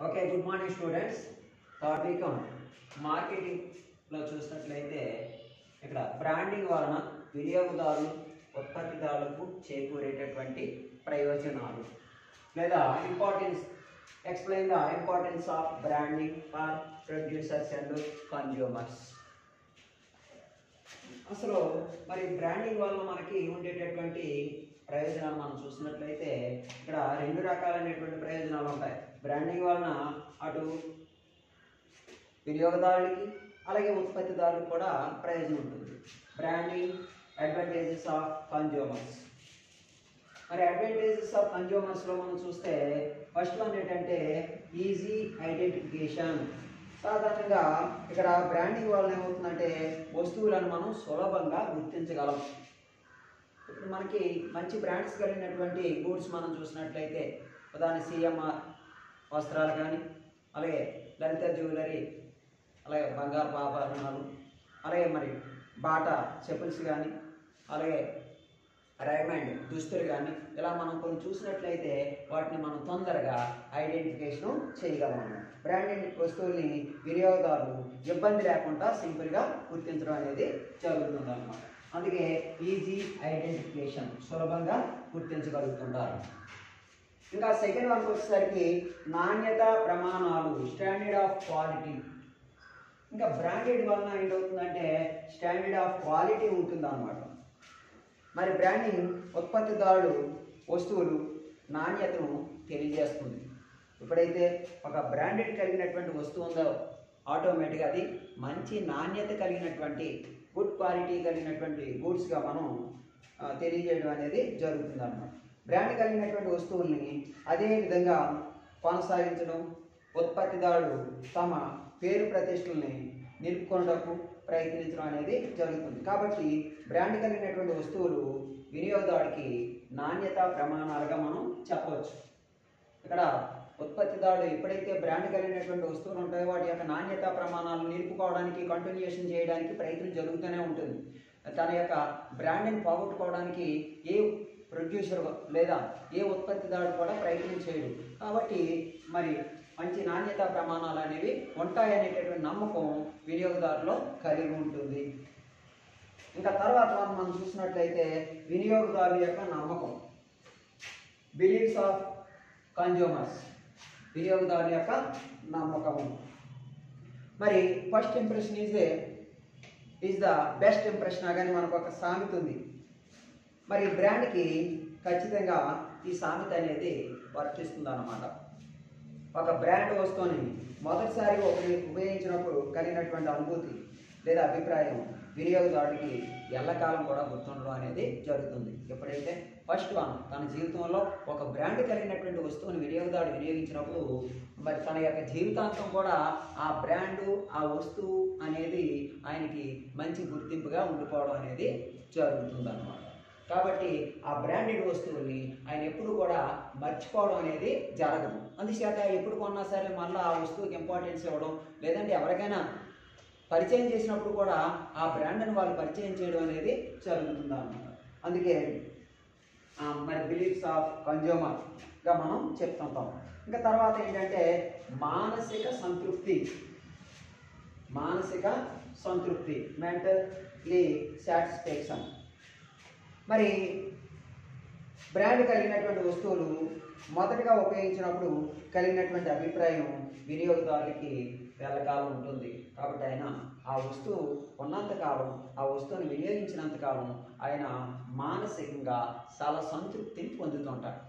Okay good morning students third వీకం మార్కెటింగ్లో చూసినట్లయితే ఇక్కడ బ్రాండింగ్ వలన వినియోగదారులు ఉత్పత్తిదారులకు చేకూరేటటువంటి ప్రయోజనాలు లేదా importance explain the importance of branding for producers and consumers అసలు మరి బ్రాండింగ్ వలన మనకి ఉండేటటువంటి ప్రయోజనాలు మనం చూసినట్లయితే ఇక్కడ రెండు రకాలైనటువంటి ప్రయోజనాలు ఉంటాయి. బ్రాండింగ్ వలన అటు వినియోగదారులకి అలాగే ఉత్పత్తిదారులకు కూడా ప్రయోజనం ఉంటుంది. బ్రాండింగ్ అడ్వాంటేజెస్ ఆఫ్ కన్జ్యూమర్స్ మరి అడ్వాంటేజెస్ ఆఫ్ కన్జ్యూమర్స్లో మనం చూస్తే ఫస్ట్ వన్ ఏంటంటే ఈజీ ఐడెంటిఫికేషన్. సాధారణంగా ఇక్కడ బ్రాండింగ్ వలన ఏమవుతుందంటే వస్తువులను మనం సులభంగా గుర్తించగలం. ఇప్పుడు మనకి మంచి బ్రాండ్స్ కలిగినటువంటి గూడ్స్ మనం చూసినట్లయితే ఉదాహరణ సిఎంఆర్ వస్త్రాలు కానీ అలాగే లలిత జ్యువెలరీ అలాగే బంగారు ఆభరణాలు అలాగే మరి బాటా చెప్పుల్స్ కానీ అలాగే రైమండ్ దుస్తులు కానీ ఇలా మనం కొన్ని చూసినట్లయితే వాటిని మనం తొందరగా ఐడెంటిఫికేషన్ చేయగలము. బ్రాండెడ్ వస్తువుల్ని వినియోగదారులు ఇబ్బంది లేకుండా సింపుల్గా గుర్తించడం అనేది జరుగుతుంది అనమాట అందుకే ఈజీ ఐడెంటిఫికేషన్ సులభంగా గుర్తించగలుగుతుంటారు. ఇంకా సెకండ్ వన్కి వచ్చేసరికి నాణ్యత ప్రమాణాలు స్టాండర్డ్ ఆఫ్ క్వాలిటీ ఇంకా బ్రాండెడ్ వలన ఏంటవుతుందంటే స్టాండర్డ్ ఆఫ్ క్వాలిటీ ఉంటుంది అనమాట మరి బ్రాండింగ్ ఉత్పత్తిదారుడు వస్తువులు నాణ్యతను తెలియజేస్తుంది. ఎప్పుడైతే ఒక బ్రాండెడ్ కలిగినటువంటి వస్తువు ఉందో ఆటోమేటిక్గా అది మంచి నాణ్యత కలిగినటువంటి గుడ్ క్వాలిటీ కలిగినటువంటి గూడ్స్గా మనం తెలియజేయడం అనేది జరుగుతుంది అన్నమాట బ్రాండ్ కలిగినటువంటి వస్తువుల్ని అదే విధంగా కొనసాగించడం ఉత్పత్తిదారుడు తమ పేరు ప్రతిష్టల్ని నిలుపుకొనటకు ప్రయత్నించడం అనేది జరుగుతుంది. కాబట్టి బ్రాండ్ కలిగినటువంటి వస్తువులు వినియోగదారుడికి నాణ్యత ప్రమాణాలుగా మనం చెప్పవచ్చు. ఇక్కడ ఉత్పత్తిదారుడు ఎప్పుడైతే బ్రాండ్ కలిగినటువంటి వస్తువులు ఉంటాయో వాటి యొక్క నాణ్యత ప్రమాణాలను నిలుపుకోవడానికి కంటిన్యూషన్ చేయడానికి ప్రయత్నం జరుగుతూనే ఉంటుంది. తన యొక్క బ్రాండ్ని పోగొట్టుకోవడానికి ఏ ప్రొడ్యూసర్ లేదా ఏ ఉత్పత్తిదారుడు కూడా ప్రయత్నం చేయడు. కాబట్టి మరి మంచి నాణ్యత ప్రమాణాలు అనేవి ఉంటాయనేటటువంటి నమ్మకం వినియోగదారులో కలిగి ఉంటుంది. ఇంకా తర్వాత మనం చూసినట్లయితే వినియోగదారు యొక్క నమ్మకం. బిలీఫ్స్ ఆఫ్ కన్జ్యూమర్స్ వినియోగదారుల యొక్క నమ్మకము మరి first impression is a is the best impression కానీ మనకు ఒక సామెత ఉంది. మరి బ్రాండ్కి ఖచ్చితంగా ఈ సామెత అనేది వర్తిస్తుంది అన్నమాట ఒక బ్రాండ్ వస్తువుని మొదటిసారి ఒకరిని ఉపయోగించినప్పుడు కలిగినటువంటి అనుభూతి లేదా అభిప్రాయం వినియోగదారుడికి ఎల్లకాలం కూడా గుర్తుండడం అనేది జరుగుతుంది. ఎప్పుడైతే ఫస్ట్ వన్ తన జీవితంలో ఒక బ్రాండ్ కలిగినటువంటి వస్తువుని వినియోగదారుడు వినియోగించినప్పుడు మరి తన యొక్క జీవితాంతం కూడా ఆ బ్రాండు ఆ వస్తువు అనేది ఆయనకి మంచి గుర్తింపుగా ఉండిపోవడం అనేది జరుగుతుంది అన్నమాట కాబట్టి ఆ బ్రాండెడ్ వస్తువుల్ని ఆయన ఎప్పుడు కూడా మర్చిపోవడం అనేది జరగదు. అందుచేత ఎప్పుడు కొన్నా సరే మళ్ళీ ఆ వస్తువుకి ఇంపార్టెన్స్ ఇవ్వడం లేదంటే ఎవరికైనా పరిచయం చేసినప్పుడు కూడా ఆ బ్రాండ్ని వాళ్ళు పరిచయం చేయడం అనేది జరుగుతుంది అందుకే మరి బిలీఫ్స్ ఆఫ్ కన్జ్యూమర్గా మనం చెప్తుంటాం ఇంకా తర్వాత ఏంటంటే మానసిక సంతృప్తి. మానసిక సంతృప్తి. మెంటల్లీ సాటిస్ఫాక్షన్ మరి బ్రాండ్ కలిగినటువంటి వస్తువులు మొదటగా ఉపయోగించినప్పుడు కలిగినటువంటి అభిప్రాయం వినియోగదారులకి వెళ్ళకాలం ఉంటుంది. కాబట్టి ఆయన ఆ వస్తువు ఉన్నంతకాలం ఆ వస్తువుని వినియోగించినంతకాలం ఆయన మానసికంగా చాలా సంతృప్తిని పొందుతుంటాడు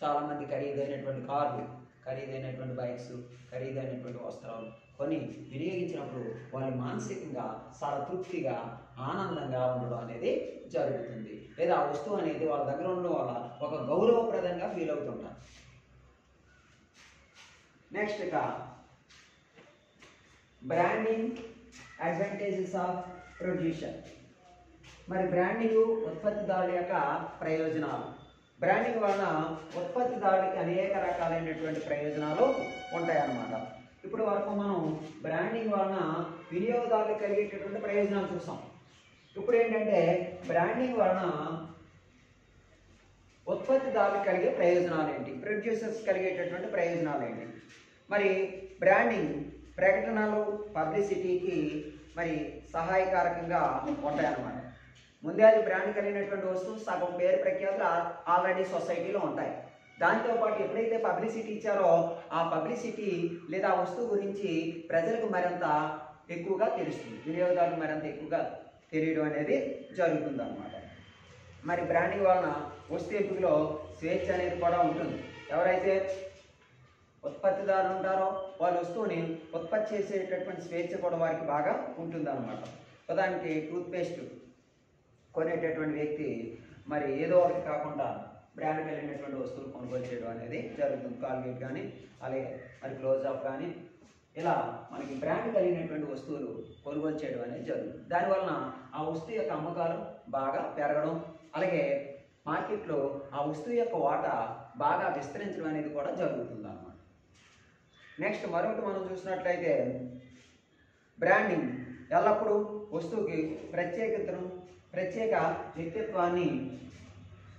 చాలామంది ఖరీదైనటువంటి కార్లు ఖరీదైనటువంటి బైక్స్ ఖరీదైనటువంటి వస్త్రాలు కొని వినియోగించినప్పుడు వాళ్ళు మానసికంగా చాలా తృప్తిగా ఆనందంగా ఉండడం అనేది జరుగుతుంది. లేదా ఆ వస్తువు అనేది వాళ్ళ దగ్గర ఉండడం వల్ల ఒక గౌరవప్రదంగా ఫీల్ అవుతుంటారు. నెక్స్ట్ ఇక బ్రాండింగ్ అడ్వాంటేజెస్ ఆఫ్ ప్రొడ్యూషన్ మరి బ్రాండింగ్ ఉత్పత్తిదారుల యొక్క ప్రయోజనాలు. బ్రాండింగ్ వలన ఉత్పత్తిదారుడికి అనేక రకాలైనటువంటి ప్రయోజనాలు ఉంటాయన్నమాట. ఇప్పుడు వరకు మనం బ్రాండింగ్ వలన వినియోగదారులకు కలిగేటటువంటి ప్రయోజనాలు చూసాం ఇప్పుడు ఏంటంటే బ్రాండింగ్ వలన ఉత్పత్తిదారులకు కలిగే ప్రయోజనాలు ఏంటి? ప్రొడ్యూసర్స్ కలిగేటటువంటి ప్రయోజనాలు ఏంటి? మరి బ్రాండింగ్ ప్రకటనలు పబ్లిసిటీకి మరి సహాయకారకంగా ఉంటాయన్నమాట. ముందే అది బ్రాండ్ కలిగినటువంటి వస్తువు సగం పేరు ప్రఖ్యాతులు ఆల్రెడీ సొసైటీలో ఉంటాయి. దాంతోపాటు ఎప్పుడైతే పబ్లిసిటీ ఇచ్చారో ఆ పబ్లిసిటీ లేదా ఆ వస్తువు గురించి ప్రజలకు మరింత ఎక్కువగా తెలుస్తుంది. వినియోగదారులకు మరింత ఎక్కువగా తెలియడం అనేది జరుగుతుంది అనమాట మరి బ్రాండింగ్ వలన వస్తువు ఎంపికలో స్వేచ్ఛ అనేది కూడా ఉంటుంది. ఎవరైతే ఉత్పత్తిదారులు ఉంటారో వాళ్ళ వస్తువుని ఉత్పత్తి చేసేటటువంటి స్వేచ్ఛ కూడా వారికి బాగా ఉంటుంది అనమాట ఉదాహరణకి టూత్పేస్ట్ కొనేటటువంటి వ్యక్తి మరి ఏదో ఒకటి కాకుండా బ్రాండ్ కలిగినటువంటి వస్తువులు కొనుగోలు చేయడం అనేది జరుగుతుంది. కాల్గేట్ కానీ అలాగే మరి క్లోజ్ అప్ కానీ ఇలా మనకి బ్రాండ్ కలిగినటువంటి వస్తువులు కొనుగోలు చేయడం అనేది జరుగుతుంది. దానివలన ఆ వస్తువు యొక్క అమ్మకాలు బాగా పెరగడం అలాగే మార్కెట్లో ఆ వస్తువు యొక్క వాటా బాగా విస్తరించడం అనేది కూడా జరుగుతుంది అన్నమాట. నెక్స్ట్ మరొకటి మనం చూసినట్లయితే బ్రాండింగ్ ఎల్లప్పుడూ వస్తువుకి ప్రత్యేకతను ప్రత్యేక వ్యక్తిత్వాన్ని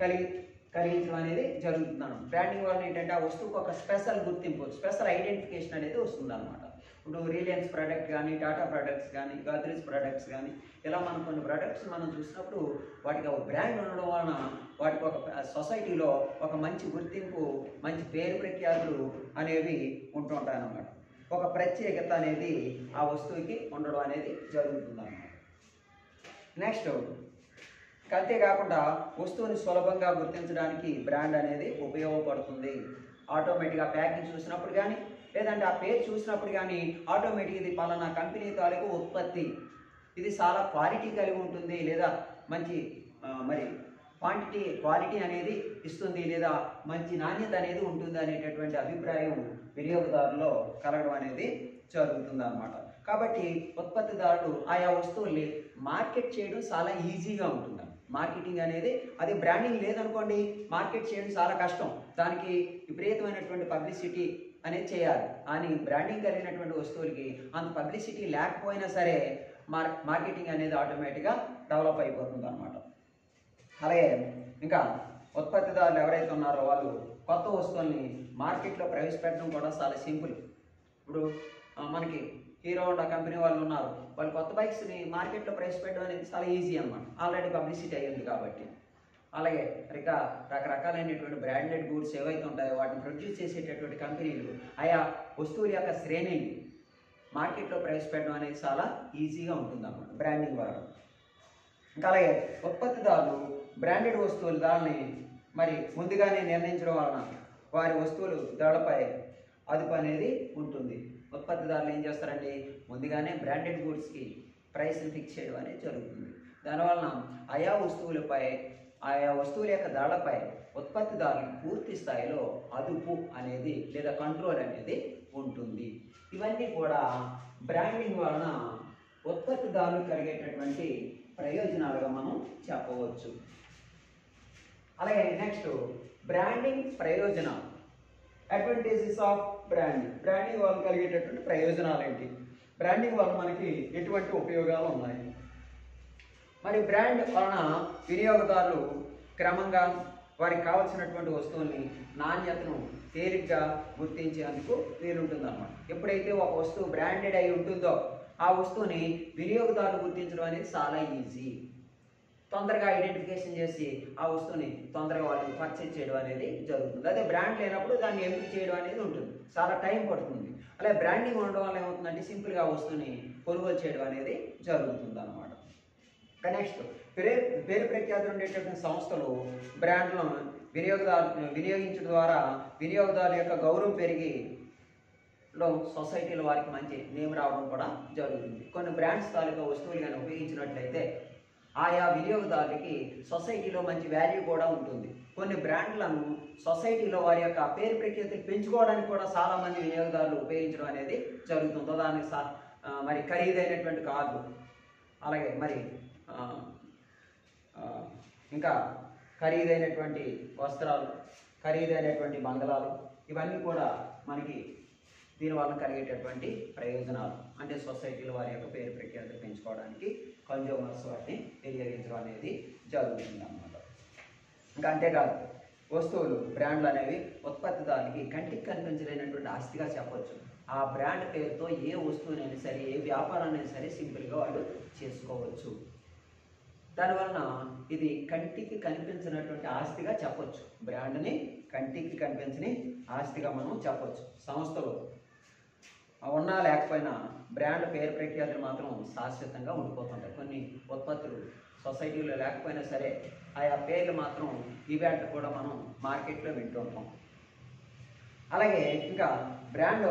కలిగి కలిగించడం అనేది జరుగుతున్నాను బ్రాండింగ్ వల్ల ఏంటంటే ఆ వస్తువుకు ఒక స్పెషల్ గుర్తింపు స్పెషల్ ఐడెంటిఫికేషన్ అనేది వస్తుంది అనమాట ఇప్పుడు రిలయన్స్ ప్రోడక్ట్ కానీ టాటా ప్రోడక్ట్స్ కానీ గాద్రేజ్ ప్రోడక్ట్స్ కానీ ఇలా మనం కొన్ని ప్రోడక్ట్స్ మనం చూసినప్పుడు వాటికి ఒక బ్రాండ్ ఉండడం వలన వాటికి ఒక సొసైటీలో ఒక మంచి గుర్తింపు మంచి పేరు ప్రఖ్యాతులు అనేవి ఉంటుంటాయి అనమాట ఒక ప్రత్యేకత అనేది ఆ వస్తువుకి ఉండడం అనేది జరుగుతుంది అన్నమాట నెక్స్ట్ అంతేకాకుండా వస్తువుని సులభంగా గుర్తించడానికి బ్రాండ్ అనేది ఉపయోగపడుతుంది. ఆటోమేటిక్గా ప్యాకింగ్ చూసినప్పుడు కానీ లేదంటే ఆ పేరు చూసినప్పుడు కానీ ఆటోమేటిక్ ఇది పలానా కంపెనీ తాలూకు ఉత్పత్తి. ఇది చాలా క్వాలిటీ కలిగి ఉంటుంది లేదా మంచి మరి క్వాంటిటీ క్వాలిటీ అనేది ఇస్తుంది లేదా మంచి నాణ్యత అనేది ఉంటుంది అనేటటువంటి అభిప్రాయం వినియోగదారులో కలగడం అనేది జరుగుతుంది అనమాట కాబట్టి ఉత్పత్తిదారులు ఆయా వస్తువుల్ని మార్కెట్ చేయడం చాలా ఈజీగా ఉంటుంది మార్కెటింగ్ అనేది అది బ్రాండింగ్ లేదనుకోండి మార్కెట్ చేయడం చాలా కష్టం. దానికి విపరీతమైనటువంటి పబ్లిసిటీ అనేది చేయాలి. కానీ బ్రాండింగ్ కలిగినటువంటి వస్తువులకి అంత పబ్లిసిటీ లేకపోయినా సరే మార్ మార్కెటింగ్ అనేది ఆటోమేటిక్గా డెవలప్ అయిపోతుంది అనమాట అలాగే ఇంకా ఉత్పత్తిదారులు ఎవరైతే ఉన్నారో వాళ్ళు కొత్త వస్తువుల్ని మార్కెట్లో ప్రవేశపెట్టడం కూడా చాలా సింపుల్. ఇప్పుడు మనకి హీరో హోండా కంపెనీ వాళ్ళు ఉన్నారు. వాళ్ళు కొత్త బైక్స్ని మార్కెట్లో ప్రవేశపెట్టడం అనేది చాలా ఈజీ అనమాట ఆల్రెడీ పబ్లిసిటీ అయ్యింది కాబట్టి. అలాగే ఇక రకరకాలైనటువంటి బ్రాండెడ్ గూడ్స్ ఏవైతే ఉంటాయో వాటిని ప్రొడ్యూస్ చేసేటటువంటి కంపెనీలు ఆయా వస్తువుల యొక్క శ్రేణిని మార్కెట్లో ప్రవేశపెట్టడం అనేది చాలా ఈజీగా ఉంటుంది అన్నమాట బ్రాండింగ్ వల్ల ఇంకా అలాగే ఉత్పత్తిదారులు బ్రాండెడ్ వస్తువుల దాన్ని మరి ముందుగానే నిర్ణయించడం వలన వారి వస్తువులు ధరలపై అదుపు అనేది ఉంటుంది. ఉత్పత్తిదారులు ఏం చేస్తారండి? ముందుగానే బ్రాండెడ్ గూడ్స్కి ప్రైస్ని ఫిక్స్ చేయడం అనేది జరుగుతుంది. దానివలన ఆయా వస్తువులపై ఆయా వస్తువుల యొక్క ధరలపై ఉత్పత్తిదారులకు పూర్తి స్థాయిలో అదుపు అనేది లేదా కంట్రోల్ అనేది ఉంటుంది. ఇవన్నీ కూడా బ్రాండింగ్ వలన ఉత్పత్తిదారులు కలిగేటటువంటి ప్రయోజనాలుగా మనం చెప్పవచ్చు. అలాగే నెక్స్ట్ బ్రాండింగ్ ప్రయోజనాలు అడ్వాంటేజెస్ ఆఫ్ బ్రాండింగ్. బ్రాండింగ్ వల్ల కలిగేటటువంటి ప్రయోజనాలు ఏంటి బ్రాండింగ్ వల్ల మనకి ఎటువంటి ఉపయోగాలు ఉన్నాయి? మరి బ్రాండ్ వలన వినియోగదారులు క్రమంగా వారికి కావాల్సినటువంటి వస్తువుల్ని నాణ్యతను తేలిగ్గా గుర్తించేందుకు వీలుంటుంది అనమాట ఎప్పుడైతే ఒక వస్తువు బ్రాండెడ్ అయి ఉంటుందో ఆ వస్తువుని వినియోగదారులు గుర్తించడం అనేది చాలా ఈజీ. తొందరగా ఐడెంటిఫికేషన్ చేసి ఆ వస్తువుని తొందరగా వాళ్ళకి పర్చేజ్ చేయడం అనేది జరుగుతుంది. అదే బ్రాండ్ లేనప్పుడు దాన్ని ఎంపిక చేయడం అనేది ఉంటుంది. చాలా టైం పడుతుంది. అలాగే బ్రాండింగ్ ఉండడం వల్ల ఏమవుతుందంటే సింపుల్గా ఆ వస్తువుని కొనుగోలు చేయడం అనేది జరుగుతుంది అనమాట నెక్స్ట్ పేరు పేరు ప్రఖ్యాతులు ఉండేటటువంటి సంస్థలు బ్రాండ్లను వినియోగదారు వినియోగించడం ద్వారా వినియోగదారుల యొక్క గౌరవం పెరిగి లో సొసైటీలో వారికి మంచి నేమ్ రావడం కూడా జరుగుతుంది. కొన్ని బ్రాండ్స్ తాలూకా వస్తువులు కానీ ఉపయోగించినట్లయితే ఆయా వినియోగదారులకి సొసైటీలో మంచి వాల్యూ కూడా ఉంటుంది. కొన్ని బ్రాండ్లను సొసైటీలో వారి యొక్క పేరు ప్రఖ్యాతిని పెంచుకోవడానికి కూడా చాలా మంది వినియోగదారులు ఉపయోగించడం అనేది జరుగుతుంది. దానికి సా మరి ఖరీదైనటువంటి కార్లు అలాగే మరి ఇంకా ఖరీదైనటువంటి వస్త్రాలు ఖరీదైనటువంటి బంగళాలు ఇవన్నీ కూడా మనకి దీనివల్ల కలిగేటటువంటి ప్రయోజనాలు. అంటే సొసైటీలో వారి యొక్క పేరు ప్రఖ్యాతులు పెంచుకోవడానికి కన్జ్యూమర్స్ వాటిని వినియోగించడం అనేది జరుగుతుంది అన్నమాట. ఇంకా అంతేకాదు వస్తువులు బ్రాండ్లు అనేవి ఉత్పత్తిదారునికి కంటికి కనిపించలేనటువంటి ఆస్తిగా చెప్పవచ్చు ఆ బ్రాండ్ పేరుతో ఏ వస్తువునైనా సరే ఏ వ్యాపారాన్ని సరే సింపుల్గా వాళ్ళు చేసుకోవచ్చు. దానివలన ఇది కంటికి కనిపించినటువంటి ఆస్తిగా చెప్పొచ్చు. బ్రాండ్ని కంటికి కనిపించని ఆస్తిగా మనం చెప్పొచ్చు. సంస్థలు ఉన్నా లేకపోయినా బ్రాండ్ పేరు ప్రఖ్యాతులు మాత్రం శాశ్వతంగా ఉండిపోతుంటాయి. కొన్ని ఉత్పత్తులు సొసైటీలో లేకపోయినా సరే ఆయా పేర్లు మాత్రం ఈవెంట్ కూడా మనం మార్కెట్లో వింటుంటాం అలాగే ఇంకా బ్రాండ్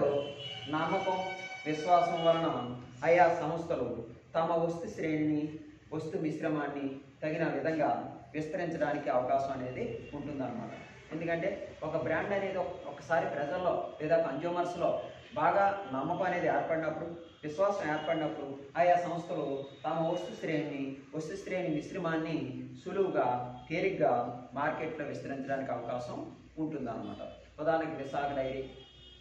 నమ్మకం విశ్వాసం వలన ఆయా సంస్థలు తమ వస్తు శ్రేణిని వస్తు మిశ్రమాన్ని తగిన విధంగా విస్తరించడానికి అవకాశం అనేది ఉంటుందన్నమాట. ఎందుకంటే ఒక బ్రాండ్ అనేది ఒకసారి ప్రజల్లో లేదా కన్జ్యూమర్స్లో బాగా నమ్మకం అనేది ఏర్పడినప్పుడు విశ్వాసం ఏర్పడినప్పుడు ఆయా సంస్థలు తమ వస్తు శ్రేణిని వస్తు శ్రేణి మిశ్రమాన్ని సులువుగా తేలిగ్గా మార్కెట్లో విస్తరించడానికి అవకాశం ఉంటుందన్నమాట. ఉదాహరణకి విశాఖ డైరీ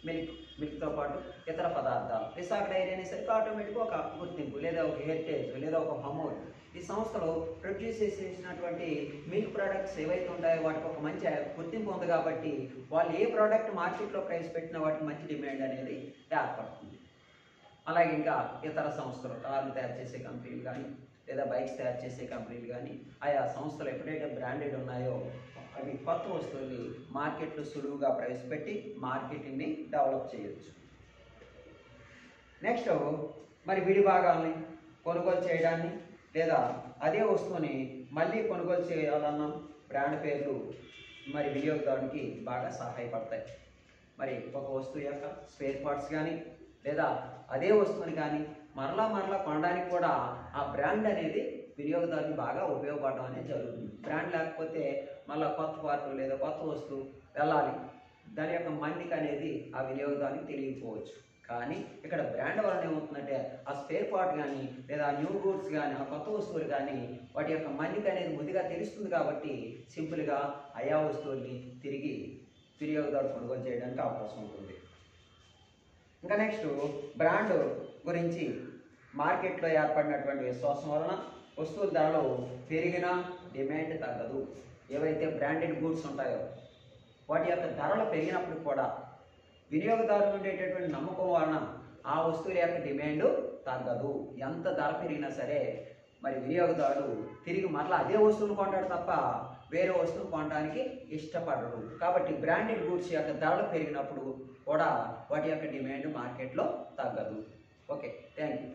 మిల్క్ మిల్క్తో పాటు ఇతర పదార్థాలు. విశాఖ డైరీ అనేసరికి ఆటోమేటిక్గా ఒక గుర్తింపు లేదా ఒక హెరిటేజ్ లేదా ఒక హమోర్ ఈ సంస్థలో ప్రొడ్యూస్ చేసినటువంటి మిల్క్ ప్రోడక్ట్స్ ఏవైతే ఉంటాయో వాటికి ఒక మంచి గుర్తింపు ఉంది కాబట్టి వాళ్ళు ఏ ప్రోడక్ట్ మార్కెట్లో ప్రైస్ పెట్టినా వాటికి మంచి డిమాండ్ అనేది ఏర్పడుతుంది. అలాగే ఇంకా ఇతర సంస్థలు కార్లు తయారు చేసే కంపెనీలు కానీ లేదా బైక్స్ తయారు చేసే కంపెనీలు కానీ ఆయా సంస్థలు ఎప్పుడైతే బ్రాండెడ్ ఉన్నాయో అవి కొత్త వస్తువుల్ని మార్కెట్లో సులువుగా ప్రవేశపెట్టి మార్కెటింగ్ని డెవలప్ చేయొచ్చు. నెక్స్ట్ మరి విడి భాగాల్ని కొనుగోలు చేయడాన్ని లేదా అదే వస్తువుని మళ్ళీ కొనుగోలు చేయాలన్న బ్రాండ్ పేర్లు మరి వినియోగదారునికి బాగా సహాయపడతాయి. మరి ఒక వస్తువు యొక్క స్పేర్ పార్ట్స్ కానీ లేదా అదే వస్తువుని కానీ మరలా మరలా కొనడానికి కూడా ఆ బ్రాండ్ అనేది వినియోగదారుని బాగా ఉపయోగపడడం అనేది జరుగుతుంది. బ్రాండ్ లేకపోతే మళ్ళీ కొత్త పార్ట్ లేదా కొత్త వస్తువు వెళ్ళాలి. దాని యొక్క మన్నిక అనేది ఆ వినియోగదారునికి తెలియకపోవచ్చు. కానీ ఇక్కడ బ్రాండ్ వలన ఏమవుతుందంటే ఆ స్పేర్ పార్ట్ కానీ లేదా న్యూ గూడ్స్ కానీ ఆ కొత్త వస్తువులు కానీ వాటి యొక్క మన్నిక అనేది ముందుగా తెలుస్తుంది కాబట్టి సింపుల్గా అయా వస్తువుల్ని తిరిగి వినియోగదారు కొనుగోలు చేయడానికి అవకాశం ఉంటుంది. ఇంకా నెక్స్ట్ బ్రాండ్ గురించి మార్కెట్లో ఏర్పడినటువంటి విశ్వాసం వలన వస్తువుల ధరలు పెరిగినా డిమాండ్ తగ్గదు. ఏవైతే బ్రాండెడ్ గూడ్స్ ఉంటాయో వాటి యొక్క ధరలు పెరిగినప్పుడు కూడా వినియోగదారులు ఉండేటటువంటి నమ్మకం వలన ఆ వస్తువుల యొక్క డిమాండ్ తగ్గదు. ఎంత ధర పెరిగినా సరే మరి వినియోగదారుడు తిరిగి మరలా అదే వస్తువును కొంటాడు తప్ప వేరే వస్తువును కొనడానికి ఇష్టపడరు కాబట్టి బ్రాండెడ్ గూడ్స్ యొక్క ధరలు పెరిగినప్పుడు కూడా వాటి యొక్క డిమాండ్ మార్కెట్లో తగ్గదు. Okay thank you